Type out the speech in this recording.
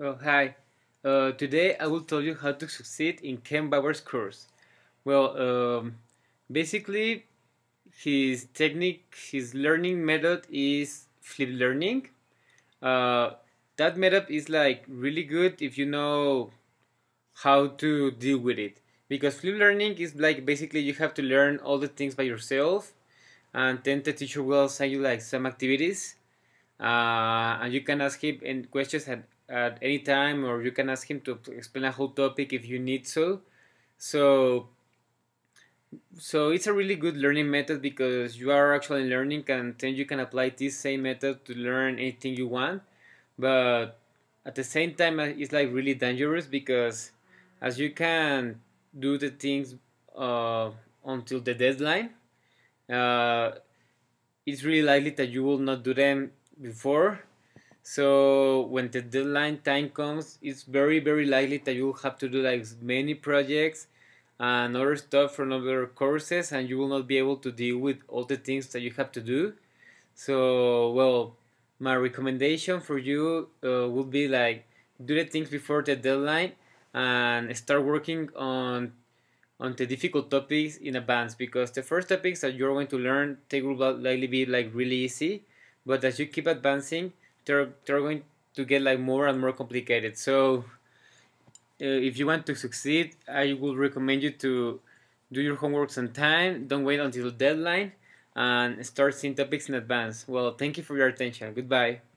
Well, hi. Uh, today I will tell you how to succeed in Ken Bauer's course. Well, um, basically, his technique, his learning method is flip learning. Uh, that method is like really good if you know how to deal with it. Because flip learning is like basically you have to learn all the things by yourself, and then the teacher will assign you like some activities, uh, and you can ask him questions at at any time or you can ask him to explain a whole topic if you need so so so it's a really good learning method because you are actually learning and then you can apply this same method to learn anything you want. But at the same time uh, it's like really dangerous because as you can do the things uh, until the deadline uh, it's really likely that you will not do them before so when the deadline time comes, it's very very likely that you will have to do like many projects and other stuff from other courses, and you will not be able to deal with all the things that you have to do. So well, my recommendation for you uh, would be like do the things before the deadline and start working on on the difficult topics in advance because the first topics that you're going to learn they will likely be like really easy but as you keep advancing they're they're going to get like more and more complicated. So uh, if you want to succeed, I would recommend you to do your homeworks on time. Don't wait until deadline and start seeing topics in advance. Well, thank you for your attention. Goodbye.